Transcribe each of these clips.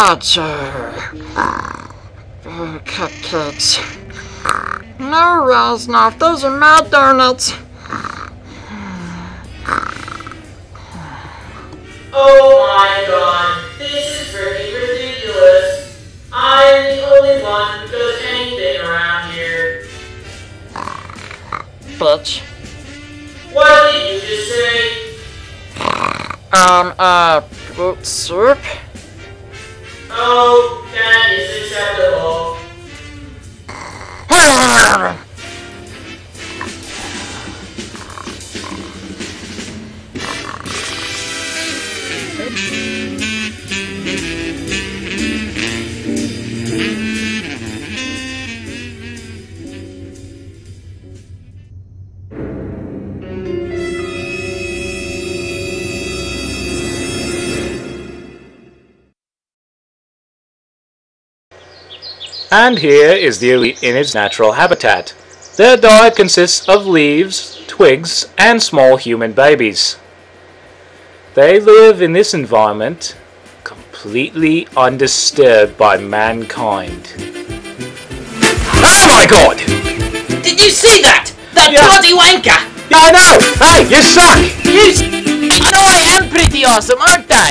Roger. Uh, cupcakes. No, Reznov, those are my donuts. Oh my god, this is freaking ridiculous. I'm the only one who does anything around here. Bitch. What did you just say? Um, uh, soup? And here is the elite in its natural habitat. Their diet consists of leaves, twigs, and small human babies. They live in this environment completely undisturbed by mankind. Oh my god! Did you see that? That Yeah. bloody wanker! Yeah, I know! Hey, you suck! You s- I know I am pretty awesome, aren't I?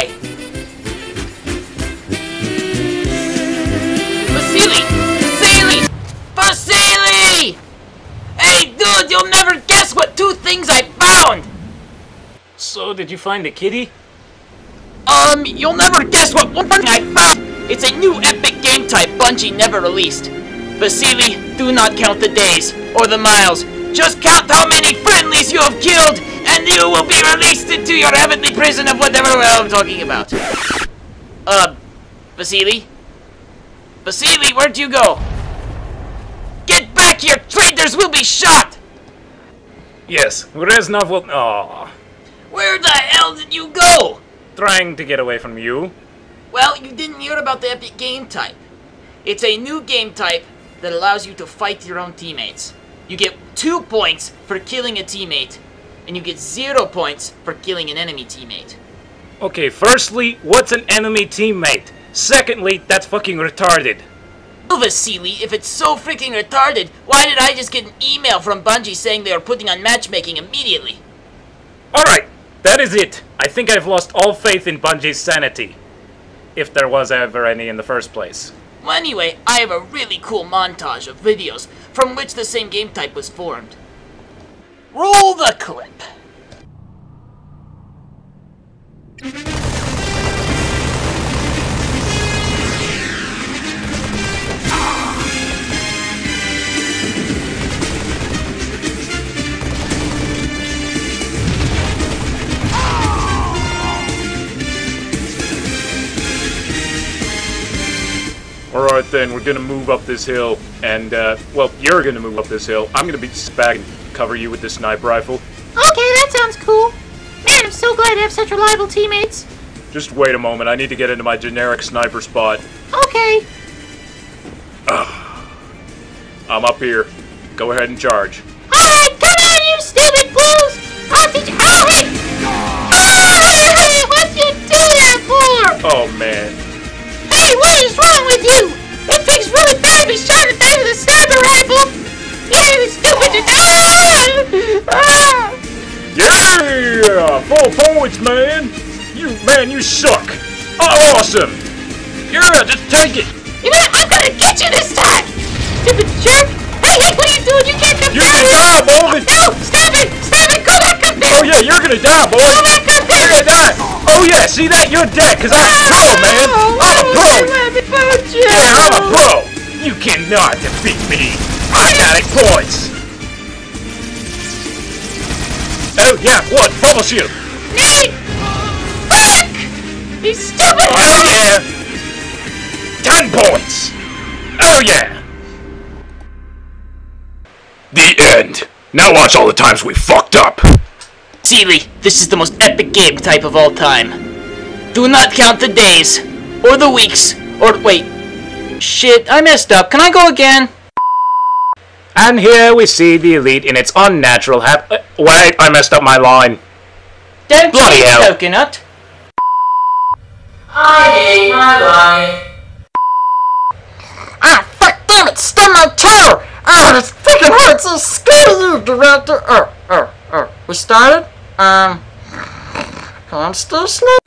So, did you find the kitty? Um, you'll never guess what one thing I found! It's a new epic game type Bungie never released. Vasili, do not count the days or the miles. Just count how many friendlies you have killed, and you will be released into your heavenly prison of whatever I'm talking about. Uh, Vasili? Vasili, where'd you go? Get back here! Traitors will be shot! Yes, Reznov will. Aw. Where the hell did you go? Trying to get away from you. Well, you didn't hear about the epic game type. It's a new game type that allows you to fight your own teammates. You get two points for killing a teammate, and you get zero points for killing an enemy teammate. Okay, firstly, what's an enemy teammate? Secondly, that's fucking retarded. Vasili, if it's so freaking retarded, why did I just get an email from Bungie saying they are putting on matchmaking immediately? Alright, that is it. I think I've lost all faith in Bungie's sanity. If there was ever any in the first place. Well, anyway, I have a really cool montage of videos from which the same game type was formed. Roll the clip. Alright then, we're gonna move up this hill. And, uh, well, you're gonna move up this hill. I'm gonna be back and cover you with this sniper rifle. Okay, that sounds cool. Man, I'm so glad to have such reliable teammates. Just wait a moment, I need to get into my generic sniper spot. Okay. I'm up here. Go ahead and charge. Alright, come on, you stupid fools! I'll teach ah! ah! you. Oh, hey! Oh, what'd you do that for? Oh man. Hey, what is wrong with points, man! You, man, you suck! Oh, awesome! Yeah, just take it! You know, I'm gonna get you this time! Stupid jerk! Hey, hey, what are you doing? You can't come You down can here! die, boy! No! Stop it! Stop it! Go back up there! Oh yeah, you're gonna die, boy! Go back up there! You're gonna die! Oh yeah, see that? You're dead, cause I'm a pro, oh, man! I'm a pro! Yeah, I'm a pro! You cannot defeat me! I got it points! Oh yeah, what? Troubleshoot! Nate! Fuck! You stupid! Oh yeah! Ten points! Oh yeah! The end. Now watch all the times we fucked up. Seely, this is the most epic game type of all time. Do not count the days, or the weeks, or wait. Shit, I messed up. Can I go again? And here we see the elite in its unnatural hab- uh, Wait, I messed up my line. Don't Bloody you, hell. coconut. I hate my life. Ah, fuck, damn it, stub my toe! Ah, this fucking hurts, so screw you, director! Oh, oh, oh, we started? Um, I'm still sleeping.